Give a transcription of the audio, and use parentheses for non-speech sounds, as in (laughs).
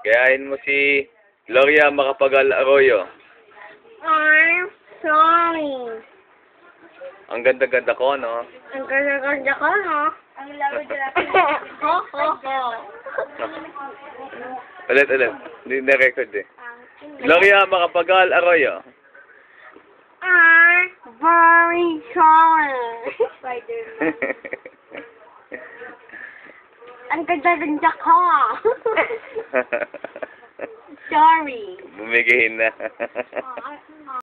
Gayahin mo si Gloria Macapagal Arroyo. I'm sorry. Ang ganda-ganda ko, no? Ang ganda-ganda ko, no? Ang dyan. (laughs) Ho, ho, ho. ulit, ulit. Hindi na-record eh. Gloria Macapagal Arroyo. I'm very sorry. Spider-Man. (laughs) Ang ganda-ganda ko. (laughs) Sorry. Bumigihin na. Oh, (laughs)